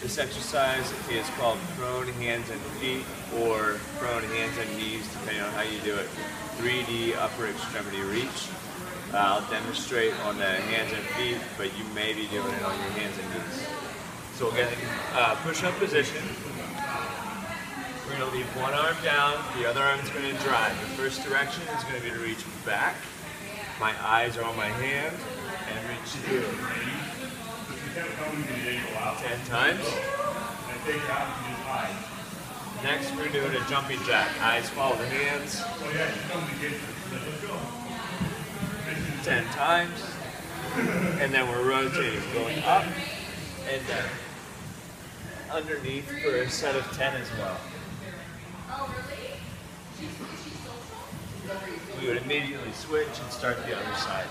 This exercise is called prone hands and feet or prone hands and knees, depending on how you do it. 3D upper extremity reach. I'll demonstrate on the hands and feet, but you may be doing it on your hands and knees. So we'll get uh, push-up position. We're going to leave one arm down, the other arm is going to drive. The first direction is going to be to reach back. My eyes are on my hand and reach through. Ten times. Next, we're doing a jumping jack. Eyes follow the hands. Ten times. And then we're rotating, going up and down. Underneath for a set of ten as well. We would immediately switch and start the other side.